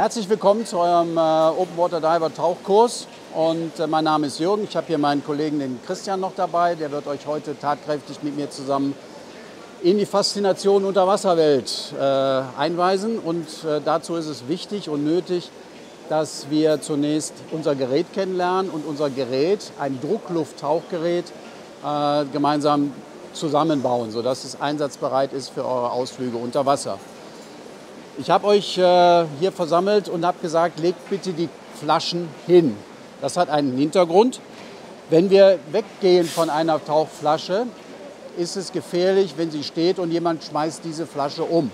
Herzlich willkommen zu eurem äh, Open Water Diver Tauchkurs. Und äh, mein Name ist Jürgen. Ich habe hier meinen Kollegen, den Christian, noch dabei. Der wird euch heute tatkräftig mit mir zusammen in die Faszination Unterwasserwelt äh, einweisen. Und äh, dazu ist es wichtig und nötig, dass wir zunächst unser Gerät kennenlernen und unser Gerät, ein Drucklufttauchgerät, äh, gemeinsam zusammenbauen, sodass es einsatzbereit ist für eure Ausflüge unter Wasser. Ich habe euch äh, hier versammelt und habe gesagt, legt bitte die Flaschen hin. Das hat einen Hintergrund. Wenn wir weggehen von einer Tauchflasche, ist es gefährlich, wenn sie steht und jemand schmeißt diese Flasche um.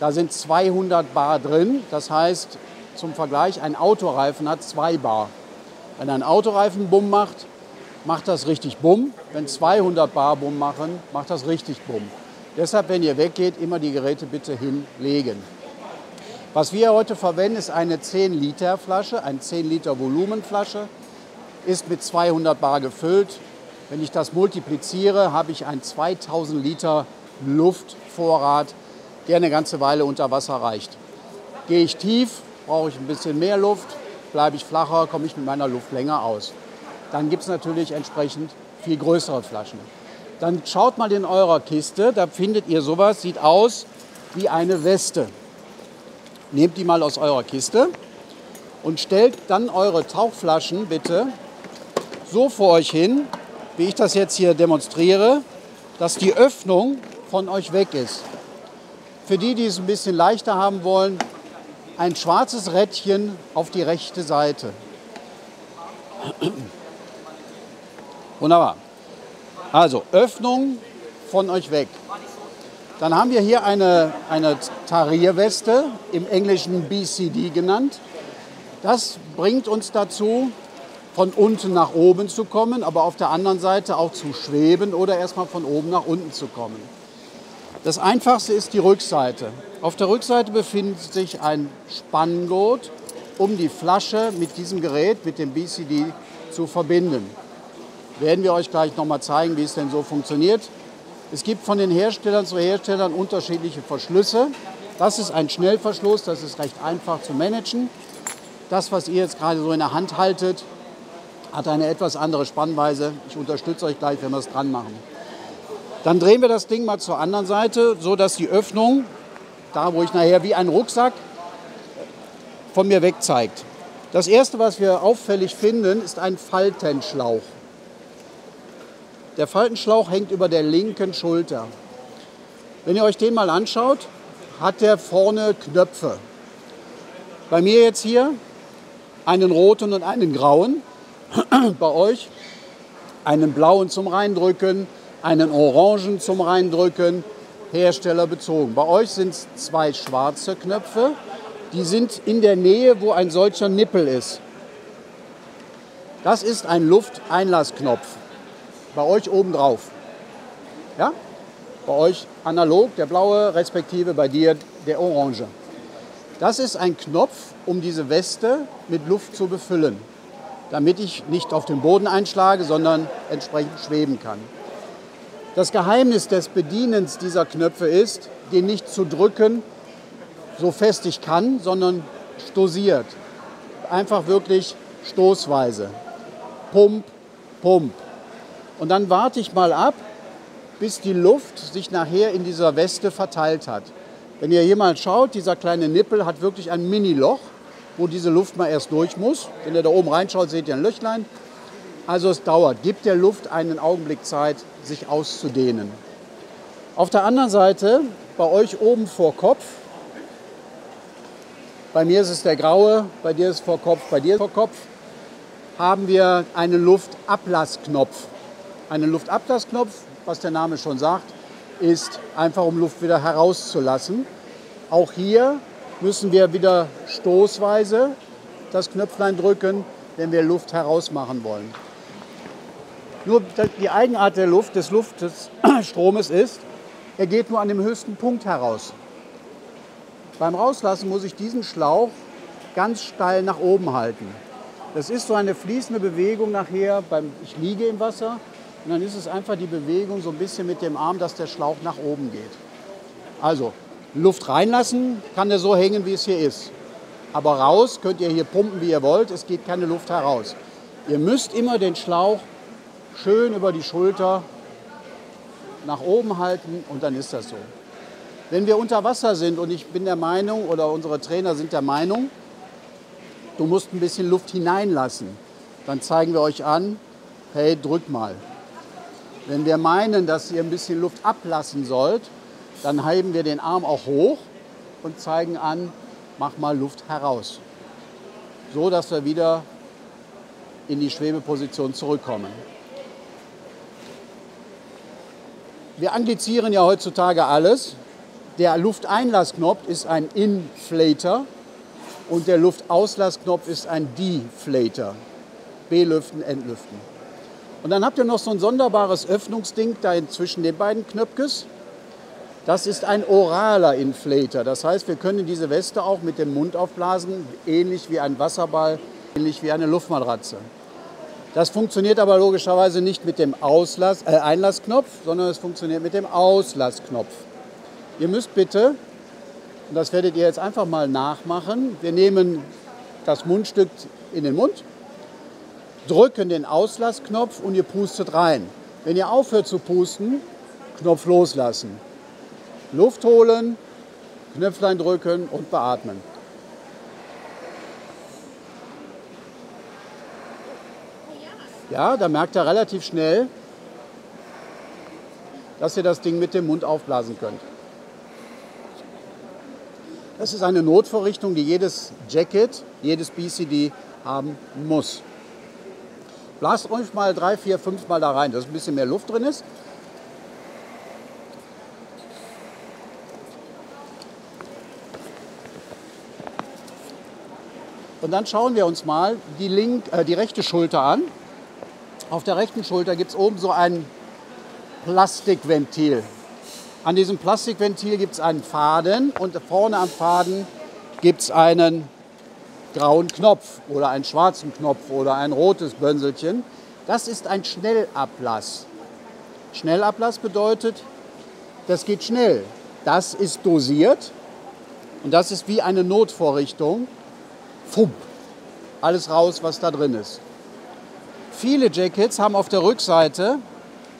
Da sind 200 Bar drin. Das heißt, zum Vergleich, ein Autoreifen hat 2 Bar. Wenn ein Autoreifen Bumm macht, macht das richtig Bumm. Wenn 200 Bar Bumm machen, macht das richtig Bumm. Deshalb, wenn ihr weggeht, immer die Geräte bitte hinlegen. Was wir heute verwenden, ist eine 10 Liter Flasche, eine 10 Liter Volumenflasche, ist mit 200 Bar gefüllt. Wenn ich das multipliziere, habe ich einen 2000 Liter Luftvorrat, der eine ganze Weile unter Wasser reicht. Gehe ich tief, brauche ich ein bisschen mehr Luft, bleibe ich flacher, komme ich mit meiner Luft länger aus. Dann gibt es natürlich entsprechend viel größere Flaschen. Dann schaut mal in eurer Kiste, da findet ihr sowas, sieht aus wie eine Weste. Nehmt die mal aus eurer Kiste und stellt dann eure Tauchflaschen bitte so vor euch hin, wie ich das jetzt hier demonstriere, dass die Öffnung von euch weg ist. Für die, die es ein bisschen leichter haben wollen, ein schwarzes Rädchen auf die rechte Seite. Wunderbar. Also Öffnung von euch weg. Dann haben wir hier eine, eine Tarierweste, im Englischen BCD genannt. Das bringt uns dazu, von unten nach oben zu kommen, aber auf der anderen Seite auch zu schweben oder erstmal von oben nach unten zu kommen. Das einfachste ist die Rückseite. Auf der Rückseite befindet sich ein Spanngurt, um die Flasche mit diesem Gerät, mit dem BCD, zu verbinden. Werden wir euch gleich nochmal zeigen, wie es denn so funktioniert. Es gibt von den Herstellern zu Herstellern unterschiedliche Verschlüsse. Das ist ein Schnellverschluss, das ist recht einfach zu managen. Das, was ihr jetzt gerade so in der Hand haltet, hat eine etwas andere Spannweise. Ich unterstütze euch gleich, wenn wir es dran machen. Dann drehen wir das Ding mal zur anderen Seite, so dass die Öffnung, da wo ich nachher wie ein Rucksack von mir weg zeigt. Das erste, was wir auffällig finden, ist ein Faltenschlauch. Der Faltenschlauch hängt über der linken Schulter. Wenn ihr euch den mal anschaut, hat der vorne Knöpfe. Bei mir jetzt hier einen roten und einen grauen. Bei euch einen blauen zum Reindrücken, einen orangen zum Reindrücken, herstellerbezogen. Bei euch sind es zwei schwarze Knöpfe, die sind in der Nähe, wo ein solcher Nippel ist. Das ist ein Lufteinlassknopf bei euch oben drauf. Ja? Bei euch analog der blaue, respektive bei dir der orange. Das ist ein Knopf, um diese Weste mit Luft zu befüllen, damit ich nicht auf den Boden einschlage, sondern entsprechend schweben kann. Das Geheimnis des Bedienens dieser Knöpfe ist, den nicht zu drücken, so fest ich kann, sondern stosiert. Einfach wirklich stoßweise. Pump, Pump. Und dann warte ich mal ab, bis die Luft sich nachher in dieser Weste verteilt hat. Wenn ihr hier mal schaut, dieser kleine Nippel hat wirklich ein Mini-Loch, wo diese Luft mal erst durch muss. Wenn ihr da oben reinschaut, seht ihr ein Löchlein. Also es dauert. Gibt der Luft einen Augenblick Zeit, sich auszudehnen. Auf der anderen Seite, bei euch oben vor Kopf, bei mir ist es der graue, bei dir ist es vor Kopf, bei dir ist es vor Kopf, haben wir einen Luftablassknopf. Einen Luftablasknopf, was der Name schon sagt, ist einfach um Luft wieder herauszulassen. Auch hier müssen wir wieder stoßweise das Knöpflein drücken, wenn wir Luft herausmachen wollen. Nur die Eigenart der Luft, des Luftstromes ist, er geht nur an dem höchsten Punkt heraus. Beim Rauslassen muss ich diesen Schlauch ganz steil nach oben halten. Das ist so eine fließende Bewegung nachher, beim, ich liege im Wasser und dann ist es einfach die Bewegung so ein bisschen mit dem Arm, dass der Schlauch nach oben geht. Also Luft reinlassen kann der so hängen, wie es hier ist. Aber raus könnt ihr hier pumpen, wie ihr wollt, es geht keine Luft heraus. Ihr müsst immer den Schlauch schön über die Schulter nach oben halten und dann ist das so. Wenn wir unter Wasser sind und ich bin der Meinung oder unsere Trainer sind der Meinung, du musst ein bisschen Luft hineinlassen. Dann zeigen wir euch an, hey, drück mal. Wenn wir meinen, dass ihr ein bisschen Luft ablassen sollt, dann heben wir den Arm auch hoch und zeigen an, mach mal Luft heraus. So dass wir wieder in die Schwebeposition zurückkommen. Wir anglizieren ja heutzutage alles. Der Lufteinlassknopf ist ein Inflator und der Luftaulassknopf ist ein Deflator. Belüften, entlüften. Und dann habt ihr noch so ein sonderbares Öffnungsding da zwischen den beiden Knöpfkes. Das ist ein oraler Inflator. Das heißt, wir können diese Weste auch mit dem Mund aufblasen, ähnlich wie ein Wasserball, ähnlich wie eine Luftmatratze. Das funktioniert aber logischerweise nicht mit dem Auslass, äh, Einlassknopf, sondern es funktioniert mit dem Auslassknopf. Ihr müsst bitte und das werdet ihr jetzt einfach mal nachmachen. Wir nehmen das Mundstück in den Mund, drücken den Auslassknopf und ihr pustet rein. Wenn ihr aufhört zu pusten, Knopf loslassen. Luft holen, Knöpflein drücken und beatmen. Ja, da merkt ihr relativ schnell, dass ihr das Ding mit dem Mund aufblasen könnt. Das ist eine Notvorrichtung, die jedes Jacket, jedes BCD haben muss. Blast euch mal drei, vier, fünf Mal da rein, dass ein bisschen mehr Luft drin ist. Und dann schauen wir uns mal die, link, äh, die rechte Schulter an. Auf der rechten Schulter gibt es oben so ein Plastikventil. An diesem Plastikventil gibt es einen Faden und vorne am Faden gibt es einen grauen Knopf oder einen schwarzen Knopf oder ein rotes Bönselchen. Das ist ein Schnellablass. Schnellablass bedeutet, das geht schnell. Das ist dosiert und das ist wie eine Notvorrichtung. Fump, alles raus, was da drin ist. Viele Jackets haben auf der Rückseite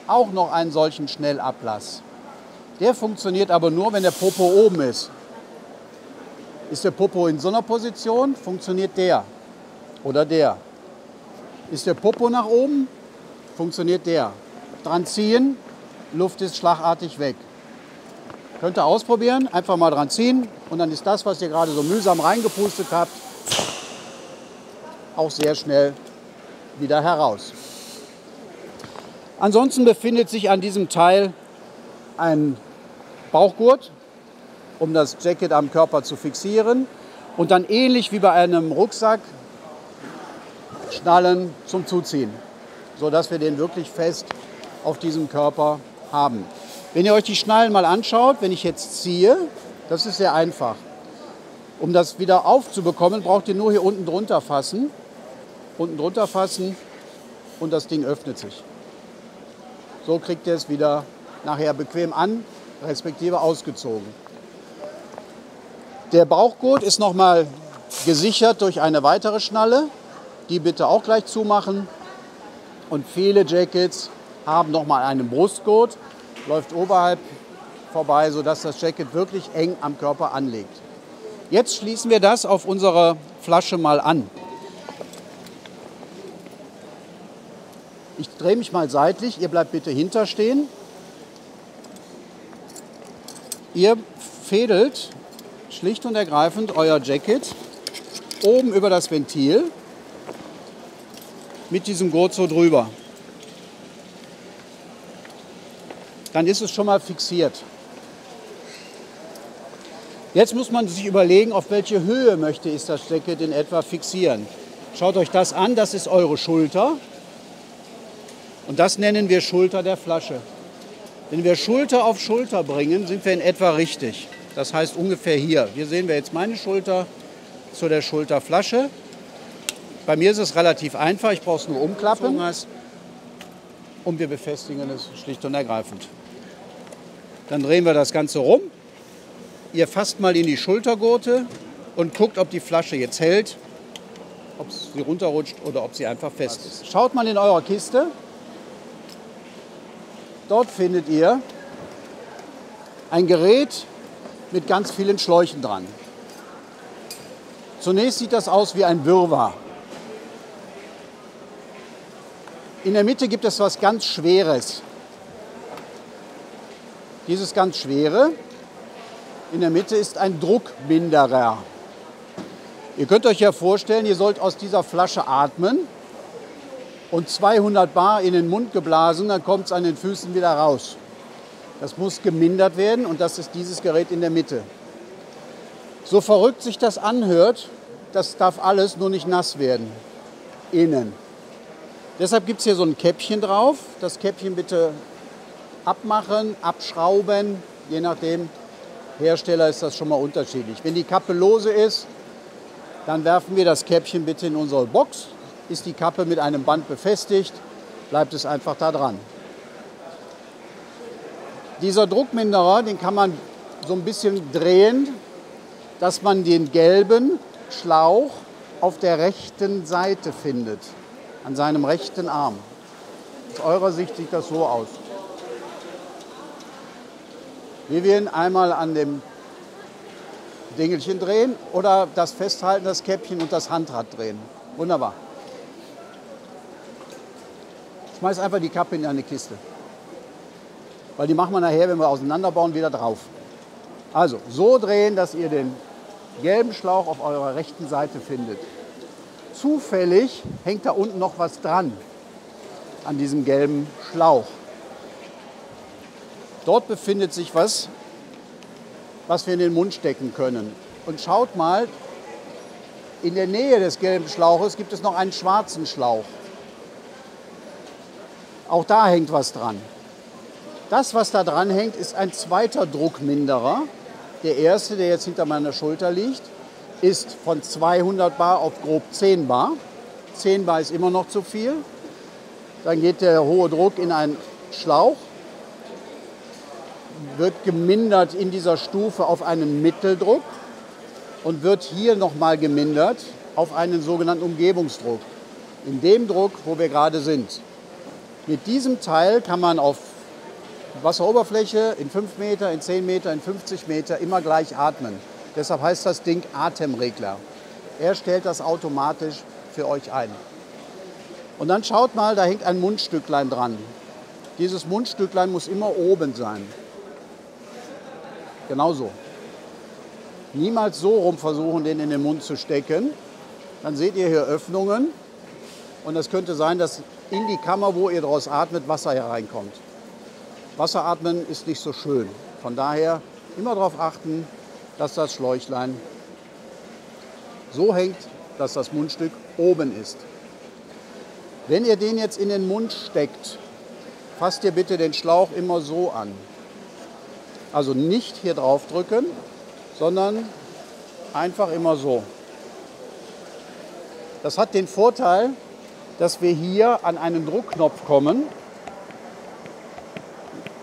auch noch einen solchen Schnellablass. Der funktioniert aber nur, wenn der Popo oben ist. Ist der Popo in so einer Position, funktioniert der oder der. Ist der Popo nach oben, funktioniert der. Dran ziehen, Luft ist schlagartig weg. Könnt ihr ausprobieren, einfach mal dran ziehen und dann ist das, was ihr gerade so mühsam reingepustet habt, auch sehr schnell wieder heraus. Ansonsten befindet sich an diesem Teil ein Bauchgurt, um das Jacket am Körper zu fixieren. Und dann ähnlich wie bei einem Rucksack Schnallen zum Zuziehen, sodass wir den wirklich fest auf diesem Körper haben. Wenn ihr euch die Schnallen mal anschaut, wenn ich jetzt ziehe, das ist sehr einfach. Um das wieder aufzubekommen, braucht ihr nur hier unten drunter fassen. Unten drunter fassen und das Ding öffnet sich. So kriegt ihr es wieder nachher bequem an respektive ausgezogen. Der Bauchgurt ist nochmal gesichert durch eine weitere Schnalle. Die bitte auch gleich zumachen. Und viele Jackets haben nochmal einen Brustgurt, läuft oberhalb vorbei, sodass das Jacket wirklich eng am Körper anlegt. Jetzt schließen wir das auf unsere Flasche mal an. Ich drehe mich mal seitlich, ihr bleibt bitte hinterstehen. Ihr fädelt schlicht und ergreifend euer Jacket oben über das Ventil mit diesem Gurt so drüber. Dann ist es schon mal fixiert. Jetzt muss man sich überlegen, auf welche Höhe möchte ich das Jacket in etwa fixieren. Schaut euch das an, das ist eure Schulter. Und das nennen wir Schulter der Flasche. Wenn wir Schulter auf Schulter bringen, sind wir in etwa richtig. Das heißt ungefähr hier. Hier sehen wir jetzt meine Schulter zu der Schulterflasche. Bei mir ist es relativ einfach, ich brauche es nur umklappen und wir befestigen es schlicht und ergreifend. Dann drehen wir das Ganze rum. Ihr fasst mal in die Schultergurte und guckt, ob die Flasche jetzt hält, ob sie runterrutscht oder ob sie einfach fest ist. Schaut mal in eurer Kiste. Dort findet ihr ein Gerät mit ganz vielen Schläuchen dran. Zunächst sieht das aus wie ein Wirrwarr. In der Mitte gibt es was ganz Schweres. Dieses ganz Schwere in der Mitte ist ein Druckminderer. Ihr könnt euch ja vorstellen, ihr sollt aus dieser Flasche atmen und 200 Bar in den Mund geblasen, dann kommt es an den Füßen wieder raus. Das muss gemindert werden und das ist dieses Gerät in der Mitte. So verrückt sich das anhört, das darf alles nur nicht nass werden. Innen. Deshalb gibt es hier so ein Käppchen drauf. Das Käppchen bitte abmachen, abschrauben, je nachdem. Hersteller ist das schon mal unterschiedlich. Wenn die Kappe lose ist, dann werfen wir das Käppchen bitte in unsere Box. Ist die Kappe mit einem Band befestigt, bleibt es einfach da dran. Dieser Druckminderer, den kann man so ein bisschen drehen, dass man den gelben Schlauch auf der rechten Seite findet, an seinem rechten Arm. Aus eurer Sicht sieht das so aus. Wir werden einmal an dem Dingelchen drehen oder das Festhalten, das Käppchen und das Handrad drehen. Wunderbar. Schmeiß einfach die Kappe in eine Kiste. Weil die machen wir nachher, wenn wir auseinanderbauen, wieder drauf. Also so drehen, dass ihr den gelben Schlauch auf eurer rechten Seite findet. Zufällig hängt da unten noch was dran an diesem gelben Schlauch. Dort befindet sich was, was wir in den Mund stecken können. Und schaut mal, in der Nähe des gelben Schlauches gibt es noch einen schwarzen Schlauch. Auch da hängt was dran. Das, was da dran hängt, ist ein zweiter Druckminderer. Der erste, der jetzt hinter meiner Schulter liegt, ist von 200 Bar auf grob 10 Bar. 10 Bar ist immer noch zu viel. Dann geht der hohe Druck in einen Schlauch wird gemindert in dieser Stufe auf einen Mitteldruck und wird hier nochmal gemindert auf einen sogenannten Umgebungsdruck. In dem Druck, wo wir gerade sind. Mit diesem Teil kann man auf Wasseroberfläche in 5 Meter, in 10 Meter, in 50 Meter immer gleich atmen. Deshalb heißt das Ding Atemregler. Er stellt das automatisch für euch ein. Und dann schaut mal, da hängt ein Mundstücklein dran. Dieses Mundstücklein muss immer oben sein. Genauso. Niemals so rum versuchen, den in den Mund zu stecken. Dann seht ihr hier Öffnungen. Und es könnte sein, dass in die Kammer, wo ihr daraus atmet, Wasser hereinkommt. Wasseratmen ist nicht so schön. Von daher immer darauf achten, dass das Schläuchlein so hängt, dass das Mundstück oben ist. Wenn ihr den jetzt in den Mund steckt, fasst ihr bitte den Schlauch immer so an. Also nicht hier drauf drücken, sondern einfach immer so. Das hat den Vorteil, dass wir hier an einen Druckknopf kommen.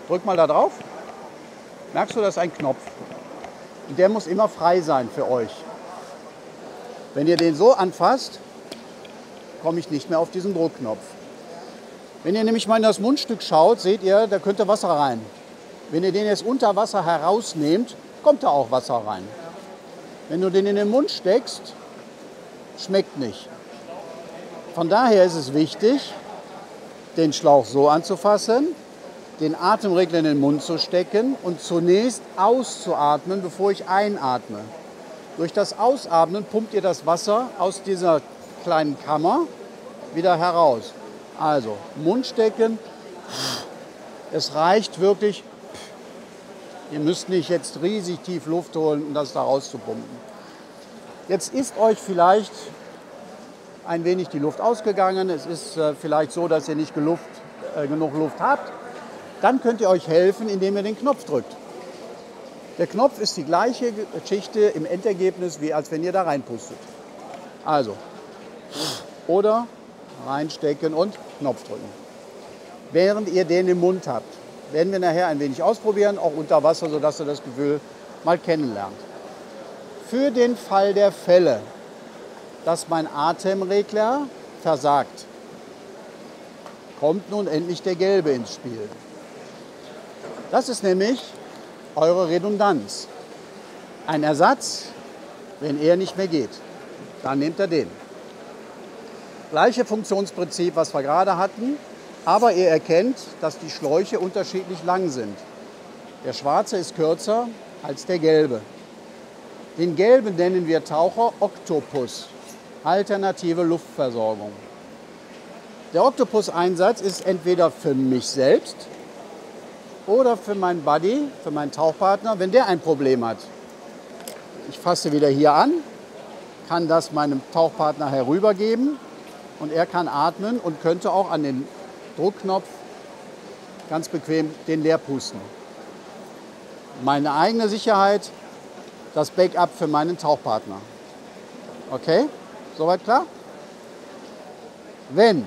Drück mal da drauf. Merkst du, das ist ein Knopf. Und der muss immer frei sein für euch. Wenn ihr den so anfasst, komme ich nicht mehr auf diesen Druckknopf. Wenn ihr nämlich mal in das Mundstück schaut, seht ihr, da könnte Wasser rein. Wenn ihr den jetzt unter Wasser herausnehmt, kommt da auch Wasser rein. Wenn du den in den Mund steckst, schmeckt nicht. Von daher ist es wichtig, den Schlauch so anzufassen, den Atemregler in den Mund zu stecken und zunächst auszuatmen, bevor ich einatme. Durch das Ausatmen pumpt ihr das Wasser aus dieser kleinen Kammer wieder heraus. Also Mund stecken. Es reicht wirklich Ihr müsst nicht jetzt riesig tief Luft holen, um das da rauszupumpen. Jetzt ist euch vielleicht ein wenig die Luft ausgegangen. Es ist äh, vielleicht so, dass ihr nicht geluft, äh, genug Luft habt. Dann könnt ihr euch helfen, indem ihr den Knopf drückt. Der Knopf ist die gleiche Geschichte im Endergebnis, wie als wenn ihr da reinpustet. Also, oder reinstecken und Knopf drücken. Während ihr den im Mund habt, werden wir nachher ein wenig ausprobieren, auch unter Wasser, sodass ihr das Gefühl mal kennenlernt. Für den Fall der Fälle, dass mein Atemregler versagt, kommt nun endlich der gelbe ins Spiel. Das ist nämlich eure Redundanz. Ein Ersatz, wenn er nicht mehr geht. Dann nehmt er den. Gleiche Funktionsprinzip, was wir gerade hatten, aber ihr erkennt, dass die Schläuche unterschiedlich lang sind. Der schwarze ist kürzer als der gelbe. Den gelben nennen wir Taucher Oktopus, alternative Luftversorgung. Der Oktopus-Einsatz ist entweder für mich selbst oder für meinen Buddy, für meinen Tauchpartner, wenn der ein Problem hat. Ich fasse wieder hier an, kann das meinem Tauchpartner herübergeben und er kann atmen und könnte auch an den Druckknopf ganz bequem den leer pusten. Meine eigene Sicherheit, das Backup für meinen Tauchpartner. Okay, soweit klar? Wenn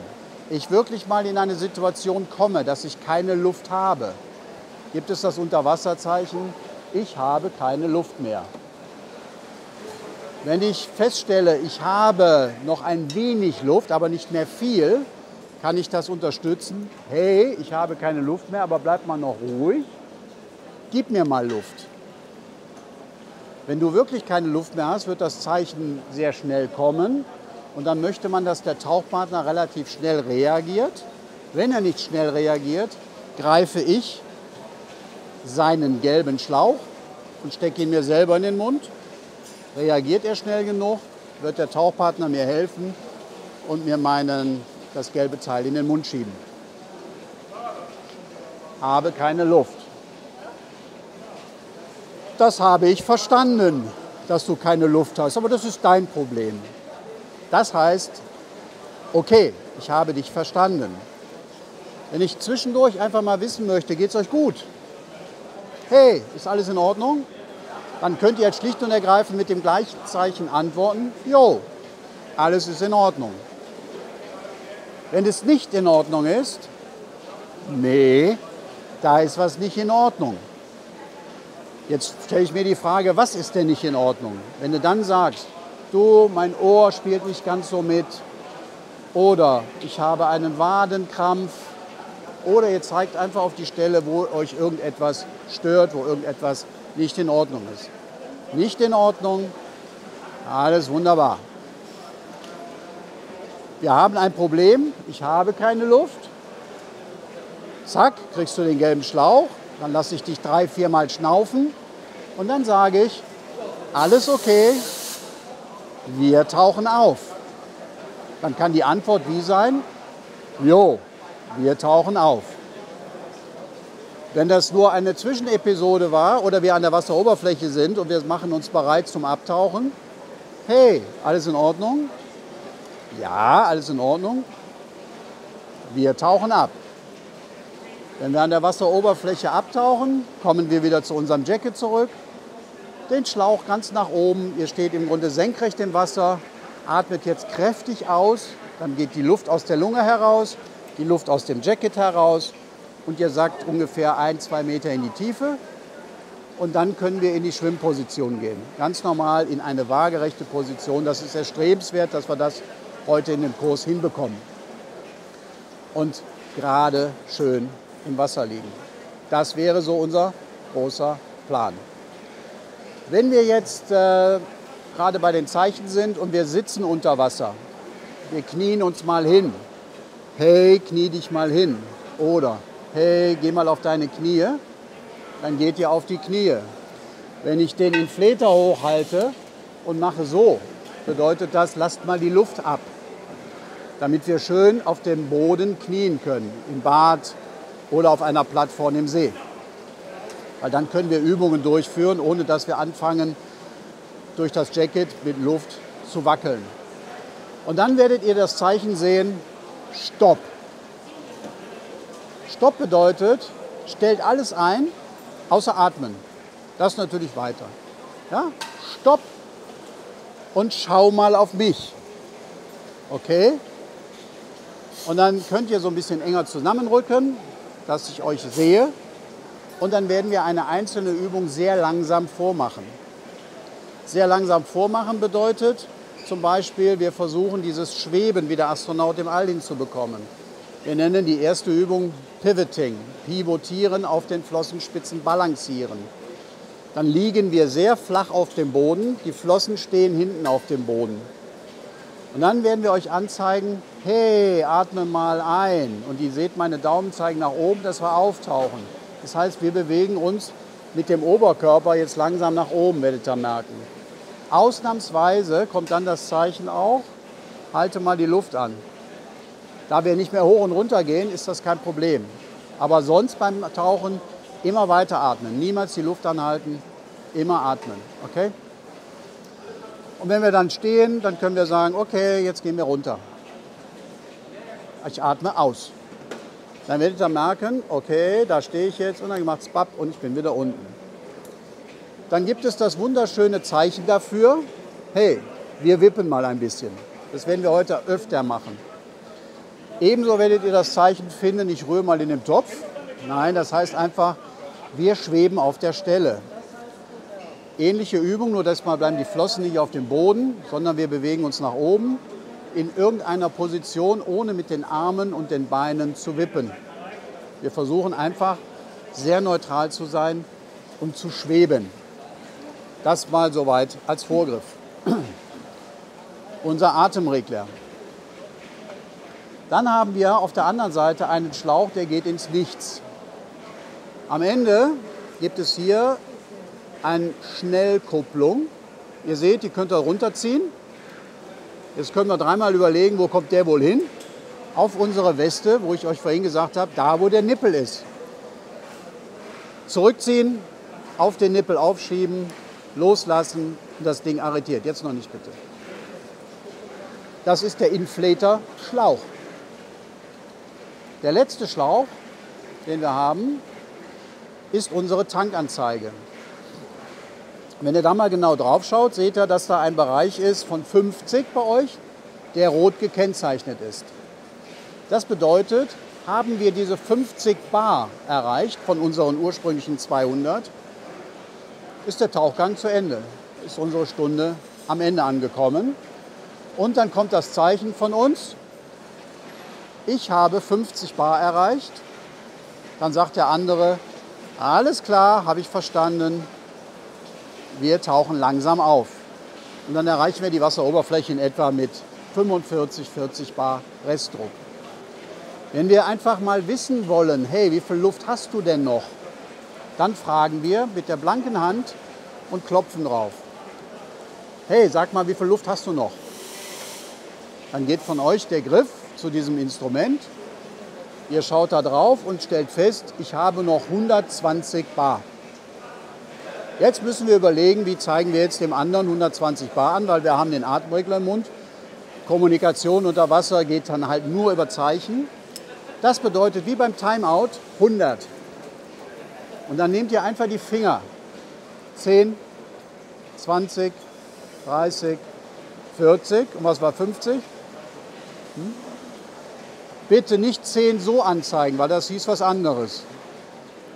ich wirklich mal in eine Situation komme, dass ich keine Luft habe, gibt es das Unterwasserzeichen, ich habe keine Luft mehr. Wenn ich feststelle, ich habe noch ein wenig Luft, aber nicht mehr viel, kann ich das unterstützen. Hey, ich habe keine Luft mehr, aber bleib mal noch ruhig. Gib mir mal Luft. Wenn du wirklich keine Luft mehr hast, wird das Zeichen sehr schnell kommen. Und dann möchte man, dass der Tauchpartner relativ schnell reagiert. Wenn er nicht schnell reagiert, greife ich seinen gelben Schlauch und stecke ihn mir selber in den Mund Reagiert er schnell genug, wird der Tauchpartner mir helfen und mir meinen, das gelbe Teil in den Mund schieben. Habe keine Luft. Das habe ich verstanden, dass du keine Luft hast, aber das ist dein Problem. Das heißt, okay, ich habe dich verstanden. Wenn ich zwischendurch einfach mal wissen möchte, geht es euch gut? Hey, ist alles in Ordnung? dann könnt ihr jetzt schlicht und ergreifend mit dem Gleichzeichen antworten, jo, alles ist in Ordnung. Wenn es nicht in Ordnung ist, nee, da ist was nicht in Ordnung. Jetzt stelle ich mir die Frage, was ist denn nicht in Ordnung? Wenn du dann sagst, du, mein Ohr spielt nicht ganz so mit, oder ich habe einen Wadenkrampf, oder ihr zeigt einfach auf die Stelle, wo euch irgendetwas stört, wo irgendetwas nicht in Ordnung ist. Nicht in Ordnung, alles wunderbar. Wir haben ein Problem, ich habe keine Luft. Zack, kriegst du den gelben Schlauch, dann lasse ich dich drei, viermal schnaufen und dann sage ich, alles okay, wir tauchen auf. Dann kann die Antwort wie sein, jo, wir tauchen auf. Wenn das nur eine Zwischenepisode war oder wir an der Wasseroberfläche sind und wir machen uns bereit zum Abtauchen, hey, alles in Ordnung? Ja, alles in Ordnung. Wir tauchen ab. Wenn wir an der Wasseroberfläche abtauchen, kommen wir wieder zu unserem Jacket zurück. Den Schlauch ganz nach oben. Ihr steht im Grunde senkrecht im Wasser, atmet jetzt kräftig aus. Dann geht die Luft aus der Lunge heraus, die Luft aus dem Jacket heraus und ihr sagt ungefähr ein, zwei Meter in die Tiefe. Und dann können wir in die Schwimmposition gehen. Ganz normal in eine waagerechte Position. Das ist erstrebenswert, dass wir das heute in dem Kurs hinbekommen. Und gerade schön im Wasser liegen. Das wäre so unser großer Plan. Wenn wir jetzt äh, gerade bei den Zeichen sind und wir sitzen unter Wasser, wir knien uns mal hin. Hey, knie dich mal hin. Oder hey, geh mal auf deine Knie, dann geht ihr auf die Knie. Wenn ich den Inflator hochhalte und mache so, bedeutet das, lasst mal die Luft ab, damit wir schön auf dem Boden knien können, im Bad oder auf einer Plattform im See. Weil dann können wir Übungen durchführen, ohne dass wir anfangen, durch das Jacket mit Luft zu wackeln. Und dann werdet ihr das Zeichen sehen, Stopp. Stopp bedeutet, stellt alles ein, außer atmen. Das natürlich weiter. Ja? Stopp und schau mal auf mich. Okay. Und dann könnt ihr so ein bisschen enger zusammenrücken, dass ich euch sehe. Und dann werden wir eine einzelne Übung sehr langsam vormachen. Sehr langsam vormachen bedeutet zum Beispiel, wir versuchen dieses Schweben wie der Astronaut im All hinzubekommen. Wir nennen die erste Übung Pivoting, pivotieren, auf den Flossenspitzen balancieren. Dann liegen wir sehr flach auf dem Boden, die Flossen stehen hinten auf dem Boden. Und dann werden wir euch anzeigen, hey, atme mal ein. Und ihr seht, meine Daumen zeigen nach oben, dass wir auftauchen. Das heißt, wir bewegen uns mit dem Oberkörper jetzt langsam nach oben, werdet ihr merken. Ausnahmsweise kommt dann das Zeichen auch, halte mal die Luft an. Da wir nicht mehr hoch und runter gehen, ist das kein Problem. Aber sonst beim Tauchen immer weiter atmen. Niemals die Luft anhalten, immer atmen. Okay? Und wenn wir dann stehen, dann können wir sagen, okay, jetzt gehen wir runter. Ich atme aus. Dann werdet ihr merken, okay, da stehe ich jetzt und dann macht es bapp und ich bin wieder unten. Dann gibt es das wunderschöne Zeichen dafür, hey, wir wippen mal ein bisschen. Das werden wir heute öfter machen. Ebenso werdet ihr das Zeichen finden, ich rühre mal in den Topf. Nein, das heißt einfach, wir schweben auf der Stelle. Ähnliche Übung, nur dass mal bleiben die Flossen nicht auf dem Boden, sondern wir bewegen uns nach oben in irgendeiner Position, ohne mit den Armen und den Beinen zu wippen. Wir versuchen einfach sehr neutral zu sein und zu schweben. Das mal soweit als Vorgriff. Unser Atemregler. Dann haben wir auf der anderen Seite einen Schlauch, der geht ins Nichts. Am Ende gibt es hier eine Schnellkupplung. Ihr seht, die könnt ihr runterziehen. Jetzt können wir dreimal überlegen, wo kommt der wohl hin? Auf unsere Weste, wo ich euch vorhin gesagt habe, da wo der Nippel ist. Zurückziehen, auf den Nippel aufschieben, loslassen und das Ding arretiert. Jetzt noch nicht bitte. Das ist der Inflator Schlauch. Der letzte Schlauch, den wir haben, ist unsere Tankanzeige. Wenn ihr da mal genau drauf schaut, seht ihr, dass da ein Bereich ist von 50 bei euch, der rot gekennzeichnet ist. Das bedeutet, haben wir diese 50 Bar erreicht von unseren ursprünglichen 200, ist der Tauchgang zu Ende. Ist unsere Stunde am Ende angekommen. Und dann kommt das Zeichen von uns. Ich habe 50 Bar erreicht. Dann sagt der andere, alles klar, habe ich verstanden. Wir tauchen langsam auf. Und dann erreichen wir die Wasseroberfläche in etwa mit 45, 40 Bar Restdruck. Wenn wir einfach mal wissen wollen, hey, wie viel Luft hast du denn noch? Dann fragen wir mit der blanken Hand und klopfen drauf. Hey, sag mal, wie viel Luft hast du noch? Dann geht von euch der Griff zu diesem Instrument. Ihr schaut da drauf und stellt fest, ich habe noch 120 Bar. Jetzt müssen wir überlegen, wie zeigen wir jetzt dem anderen 120 Bar an, weil wir haben den Atemregler im Mund. Kommunikation unter Wasser geht dann halt nur über Zeichen. Das bedeutet wie beim Timeout 100. Und dann nehmt ihr einfach die Finger. 10, 20, 30, 40. Und was war 50? Hm? Bitte nicht 10 so anzeigen, weil das hieß was anderes.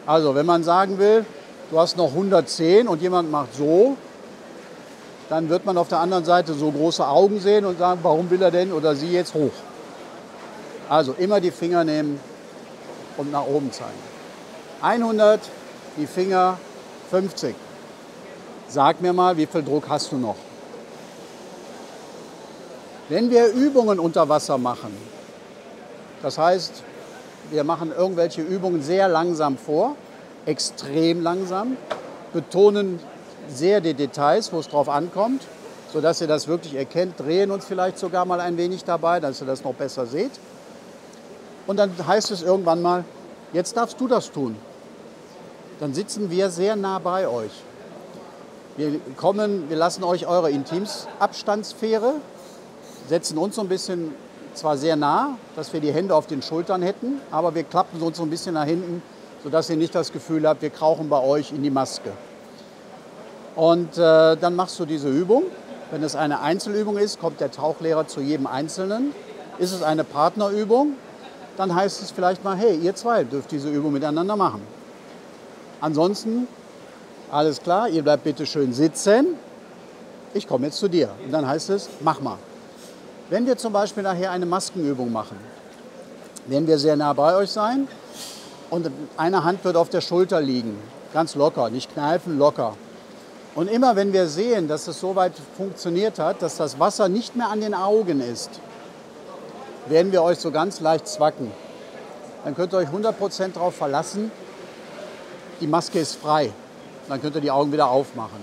Also, wenn man sagen will, du hast noch 110 und jemand macht so, dann wird man auf der anderen Seite so große Augen sehen und sagen, warum will er denn oder sie jetzt hoch? Also immer die Finger nehmen und nach oben zeigen. 100, die Finger 50. Sag mir mal, wie viel Druck hast du noch? Wenn wir Übungen unter Wasser machen, das heißt, wir machen irgendwelche Übungen sehr langsam vor, extrem langsam, betonen sehr die Details, wo es drauf ankommt, sodass ihr das wirklich erkennt, drehen uns vielleicht sogar mal ein wenig dabei, dass ihr das noch besser seht. Und dann heißt es irgendwann mal, jetzt darfst du das tun dann sitzen wir sehr nah bei euch. Wir, kommen, wir lassen euch eure Intimsabstandssphäre, setzen uns so ein bisschen zwar sehr nah, dass wir die Hände auf den Schultern hätten, aber wir klappen uns so ein bisschen nach hinten, sodass ihr nicht das Gefühl habt, wir krauchen bei euch in die Maske. Und äh, dann machst du diese Übung Wenn es eine Einzelübung ist, kommt der Tauchlehrer zu jedem Einzelnen. Ist es eine Partnerübung, dann heißt es vielleicht mal, hey, ihr zwei dürft diese Übung miteinander machen. Ansonsten, alles klar, ihr bleibt bitte schön sitzen. Ich komme jetzt zu dir. Und dann heißt es, mach mal. Wenn wir zum Beispiel nachher eine Maskenübung machen, werden wir sehr nah bei euch sein und eine Hand wird auf der Schulter liegen. Ganz locker, nicht kneifen, locker. Und immer wenn wir sehen, dass es soweit funktioniert hat, dass das Wasser nicht mehr an den Augen ist, werden wir euch so ganz leicht zwacken. Dann könnt ihr euch 100% darauf verlassen, die Maske ist frei. Dann könnt ihr die Augen wieder aufmachen.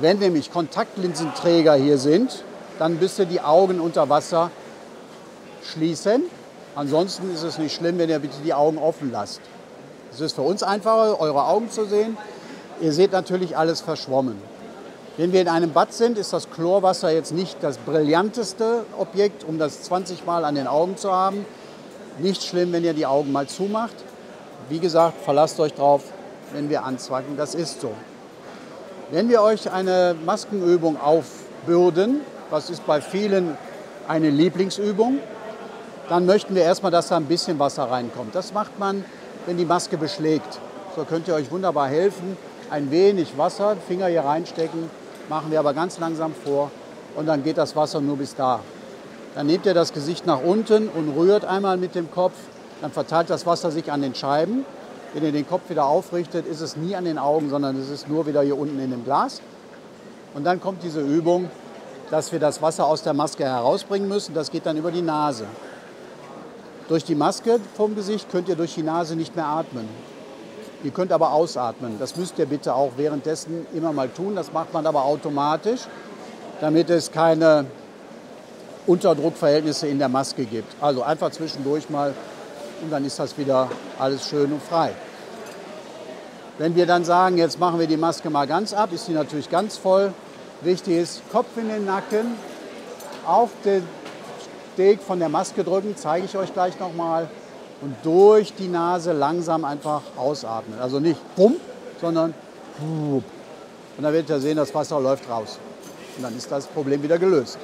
Wenn nämlich Kontaktlinsenträger hier sind, dann müsst ihr die Augen unter Wasser schließen. Ansonsten ist es nicht schlimm, wenn ihr bitte die Augen offen lasst. Es ist für uns einfacher, eure Augen zu sehen. Ihr seht natürlich alles verschwommen. Wenn wir in einem Bad sind, ist das Chlorwasser jetzt nicht das brillanteste Objekt, um das 20 Mal an den Augen zu haben. Nicht schlimm, wenn ihr die Augen mal zumacht. Wie gesagt, verlasst euch drauf, wenn wir anzwacken. Das ist so. Wenn wir euch eine Maskenübung aufbürden, was ist bei vielen eine Lieblingsübung, dann möchten wir erstmal, dass da ein bisschen Wasser reinkommt. Das macht man, wenn die Maske beschlägt. So könnt ihr euch wunderbar helfen. Ein wenig Wasser, Finger hier reinstecken, machen wir aber ganz langsam vor und dann geht das Wasser nur bis da. Dann nehmt ihr das Gesicht nach unten und rührt einmal mit dem Kopf. Dann verteilt das Wasser sich an den Scheiben. Wenn ihr den Kopf wieder aufrichtet, ist es nie an den Augen, sondern es ist nur wieder hier unten in dem Glas. Und dann kommt diese Übung, dass wir das Wasser aus der Maske herausbringen müssen. Das geht dann über die Nase. Durch die Maske vom Gesicht könnt ihr durch die Nase nicht mehr atmen. Ihr könnt aber ausatmen. Das müsst ihr bitte auch währenddessen immer mal tun. Das macht man aber automatisch, damit es keine Unterdruckverhältnisse in der Maske gibt. Also einfach zwischendurch mal und dann ist das wieder alles schön und frei. Wenn wir dann sagen, jetzt machen wir die Maske mal ganz ab, ist sie natürlich ganz voll. Wichtig ist, Kopf in den Nacken, auf den Steg von der Maske drücken, zeige ich euch gleich nochmal. Und durch die Nase langsam einfach ausatmen. Also nicht bumm, sondern und dann werdet ihr sehen, das Wasser läuft raus. Und dann ist das Problem wieder gelöst.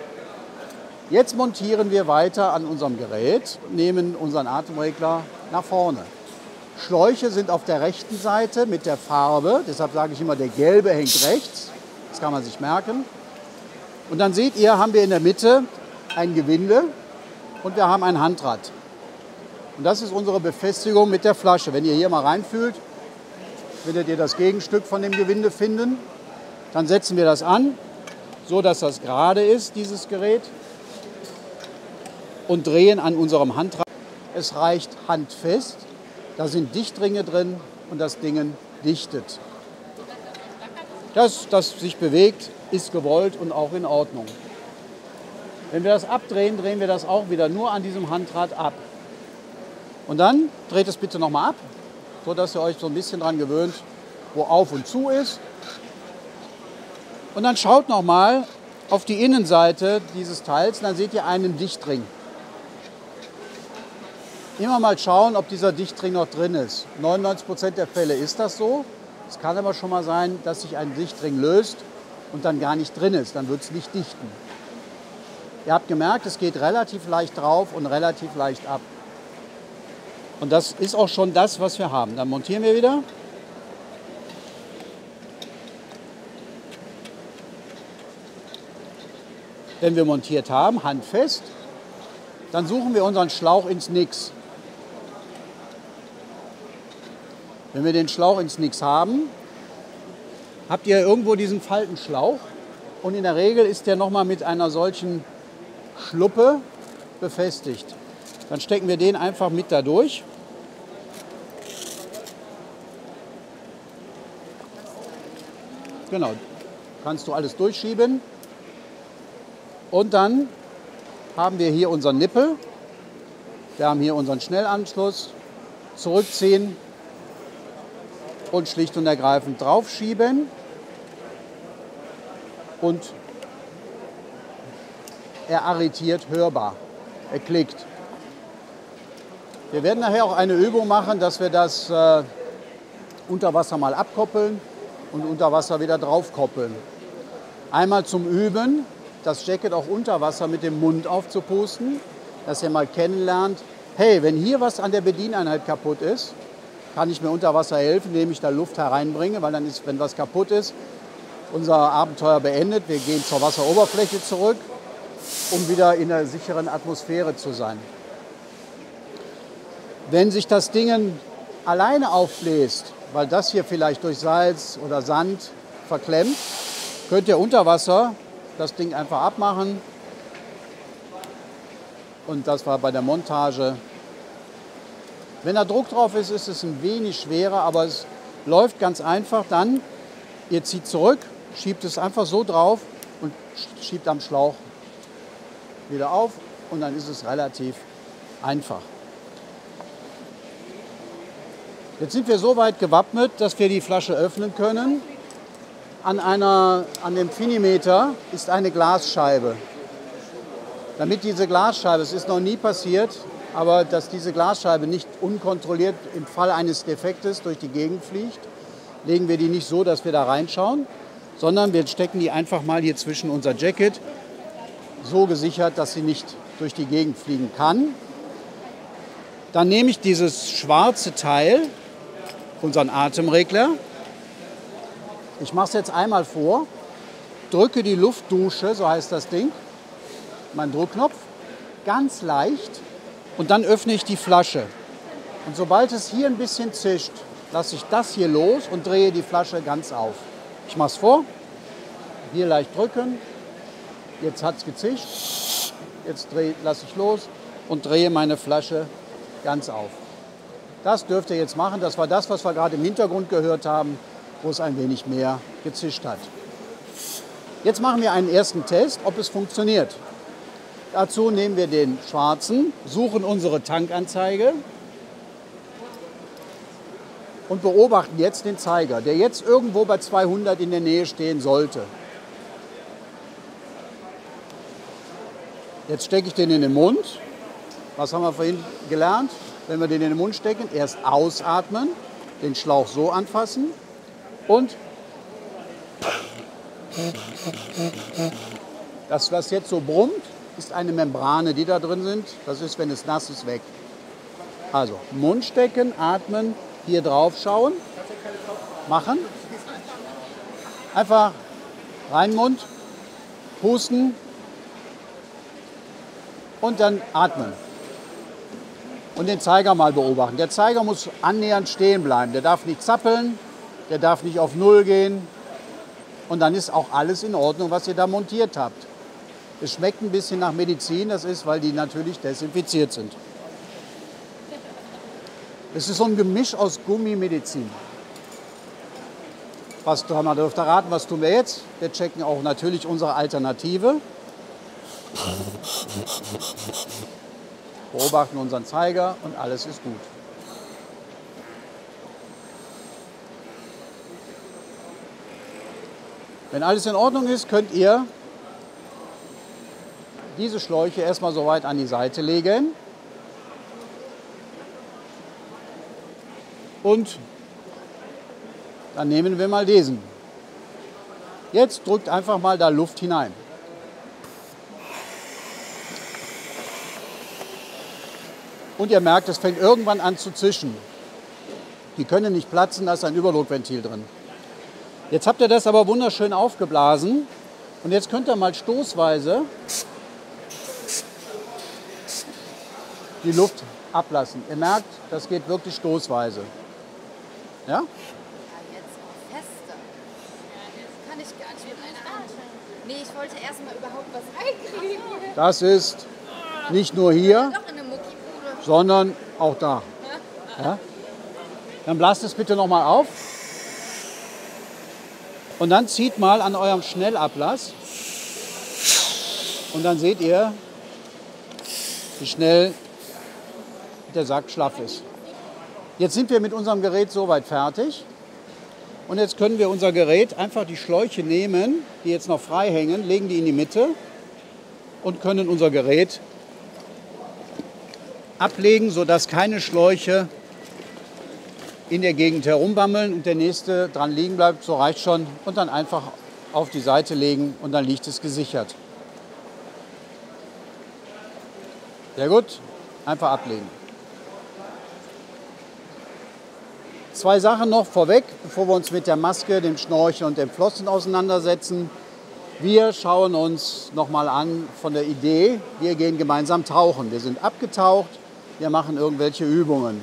Jetzt montieren wir weiter an unserem Gerät, nehmen unseren Atemregler nach vorne. Schläuche sind auf der rechten Seite mit der Farbe, deshalb sage ich immer, der gelbe hängt rechts. Das kann man sich merken. Und dann seht ihr, haben wir in der Mitte ein Gewinde und wir haben ein Handrad. Und das ist unsere Befestigung mit der Flasche. Wenn ihr hier mal reinfühlt, werdet ihr das Gegenstück von dem Gewinde finden. Dann setzen wir das an, so dass das gerade ist, dieses Gerät. Und drehen an unserem Handrad. Es reicht handfest. Da sind Dichtringe drin und das Ding dichtet. Das, das sich bewegt, ist gewollt und auch in Ordnung. Wenn wir das abdrehen, drehen wir das auch wieder nur an diesem Handrad ab. Und dann dreht es bitte nochmal ab, sodass ihr euch so ein bisschen daran gewöhnt, wo auf und zu ist. Und dann schaut nochmal auf die Innenseite dieses Teils, dann seht ihr einen Dichtring. Immer mal schauen, ob dieser Dichtring noch drin ist. 99% der Fälle ist das so. Es kann aber schon mal sein, dass sich ein Dichtring löst und dann gar nicht drin ist. Dann wird es nicht dichten. Ihr habt gemerkt, es geht relativ leicht drauf und relativ leicht ab. Und das ist auch schon das, was wir haben. Dann montieren wir wieder. Wenn wir montiert haben, handfest, dann suchen wir unseren Schlauch ins Nix. Wenn wir den Schlauch ins Nix haben, habt ihr irgendwo diesen Faltenschlauch und in der Regel ist der nochmal mit einer solchen Schluppe befestigt. Dann stecken wir den einfach mit da durch. Genau, kannst du alles durchschieben. Und dann haben wir hier unseren Nippel. Wir haben hier unseren Schnellanschluss. Zurückziehen und schlicht und ergreifend draufschieben. Und er arretiert hörbar. Er klickt. Wir werden nachher auch eine Übung machen, dass wir das äh, unter Wasser mal abkoppeln und unter Wasser wieder draufkoppeln. Einmal zum Üben, das Jacket auch unter Wasser mit dem Mund aufzupusten, dass ihr mal kennenlernt, hey, wenn hier was an der Bedieneinheit kaputt ist, kann ich mir unter Wasser helfen, indem ich da Luft hereinbringe, weil dann ist, wenn was kaputt ist, unser Abenteuer beendet. Wir gehen zur Wasseroberfläche zurück, um wieder in einer sicheren Atmosphäre zu sein. Wenn sich das Ding alleine aufbläst, weil das hier vielleicht durch Salz oder Sand verklemmt, könnt ihr unter Wasser das Ding einfach abmachen. Und das war bei der Montage. Wenn da Druck drauf ist, ist es ein wenig schwerer, aber es läuft ganz einfach dann. Ihr zieht zurück, schiebt es einfach so drauf und schiebt am Schlauch wieder auf und dann ist es relativ einfach. Jetzt sind wir so weit gewappnet, dass wir die Flasche öffnen können. An, einer, an dem Finimeter ist eine Glasscheibe. Damit diese Glasscheibe, es ist noch nie passiert, aber dass diese Glasscheibe nicht unkontrolliert im Fall eines Defektes durch die Gegend fliegt, legen wir die nicht so, dass wir da reinschauen, sondern wir stecken die einfach mal hier zwischen unser Jacket, so gesichert, dass sie nicht durch die Gegend fliegen kann. Dann nehme ich dieses schwarze Teil, unseren Atemregler. Ich mache es jetzt einmal vor, drücke die Luftdusche, so heißt das Ding, mein Druckknopf, ganz leicht und dann öffne ich die Flasche. Und sobald es hier ein bisschen zischt, lasse ich das hier los und drehe die Flasche ganz auf. Ich mache es vor, hier leicht drücken, jetzt hat es gezischt, jetzt lasse ich los und drehe meine Flasche ganz auf. Das dürft ihr jetzt machen. Das war das, was wir gerade im Hintergrund gehört haben, wo es ein wenig mehr gezischt hat. Jetzt machen wir einen ersten Test, ob es funktioniert. Dazu nehmen wir den schwarzen, suchen unsere Tankanzeige und beobachten jetzt den Zeiger, der jetzt irgendwo bei 200 in der Nähe stehen sollte. Jetzt stecke ich den in den Mund. Was haben wir vorhin gelernt? wenn wir den in den Mund stecken, erst ausatmen, den Schlauch so anfassen und das, was jetzt so brummt, ist eine Membrane, die da drin sind. Das ist, wenn es nass ist, weg. Also Mund stecken, atmen, hier drauf schauen, machen. Einfach rein Mund, pusten und dann atmen und den Zeiger mal beobachten. Der Zeiger muss annähernd stehen bleiben. Der darf nicht zappeln, der darf nicht auf Null gehen. Und dann ist auch alles in Ordnung, was ihr da montiert habt. Es schmeckt ein bisschen nach Medizin, das ist, weil die natürlich desinfiziert sind. Es ist so ein Gemisch aus Gummimedizin. Was man dürft raten, was tun wir jetzt? Wir checken auch natürlich unsere Alternative beobachten unseren Zeiger und alles ist gut. Wenn alles in Ordnung ist, könnt ihr diese Schläuche erstmal so weit an die Seite legen. Und dann nehmen wir mal diesen. Jetzt drückt einfach mal da Luft hinein. Und ihr merkt, es fängt irgendwann an zu zischen. Die können nicht platzen, da ist ein Überdruckventil drin. Jetzt habt ihr das aber wunderschön aufgeblasen und jetzt könnt ihr mal stoßweise die Luft ablassen. Ihr merkt, das geht wirklich stoßweise. Ja? Kann ich gar nicht mit einer Hand. Nee, ich wollte erstmal überhaupt was einkriegen. Das ist nicht nur hier, sondern auch da. Ja? Dann blast es bitte nochmal auf. Und dann zieht mal an eurem Schnellablass. Und dann seht ihr, wie schnell der Sack schlaff ist. Jetzt sind wir mit unserem Gerät soweit fertig. Und jetzt können wir unser Gerät einfach die Schläuche nehmen, die jetzt noch frei hängen, legen die in die Mitte und können unser Gerät ablegen, sodass keine Schläuche in der Gegend herumbammeln und der nächste dran liegen bleibt. So reicht schon. Und dann einfach auf die Seite legen und dann liegt es gesichert. Sehr gut, einfach ablegen. Zwei Sachen noch vorweg, bevor wir uns mit der Maske, dem Schnorchel und dem Flossen auseinandersetzen. Wir schauen uns nochmal an von der Idee, wir gehen gemeinsam tauchen. Wir sind abgetaucht, wir machen irgendwelche Übungen.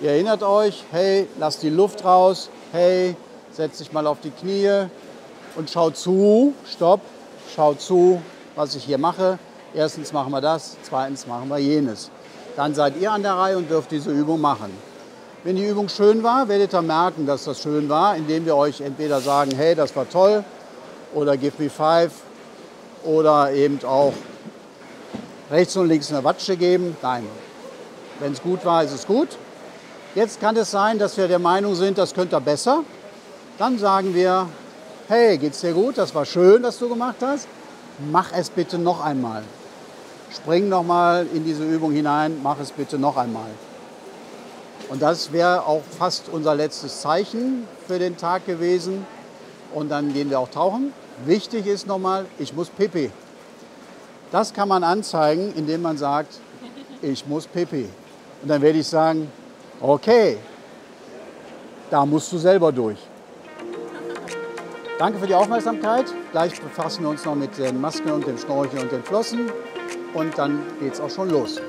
Ihr erinnert euch, hey, lasst die Luft raus, hey, setz dich mal auf die Knie und schau zu, stopp, schau zu, was ich hier mache. Erstens machen wir das, zweitens machen wir jenes. Dann seid ihr an der Reihe und dürft diese Übung machen. Wenn die Übung schön war, werdet ihr merken, dass das schön war, indem wir euch entweder sagen, hey, das war toll oder give me five oder eben auch rechts und links eine Watsche geben. Nein, wenn es gut war, ist es gut. Jetzt kann es sein, dass wir der Meinung sind, das könnte ihr besser. Dann sagen wir, hey, geht's dir gut? Das war schön, dass du gemacht hast. Mach es bitte noch einmal. Spring noch mal in diese Übung hinein, mach es bitte noch einmal. Und das wäre auch fast unser letztes Zeichen für den Tag gewesen. Und dann gehen wir auch tauchen. Wichtig ist nochmal, ich muss Pipi. Das kann man anzeigen, indem man sagt, ich muss Pipi. Und dann werde ich sagen, okay, da musst du selber durch. Danke für die Aufmerksamkeit. Gleich befassen wir uns noch mit den Masken und dem Schnorchel und den Flossen. Und dann geht es auch schon los.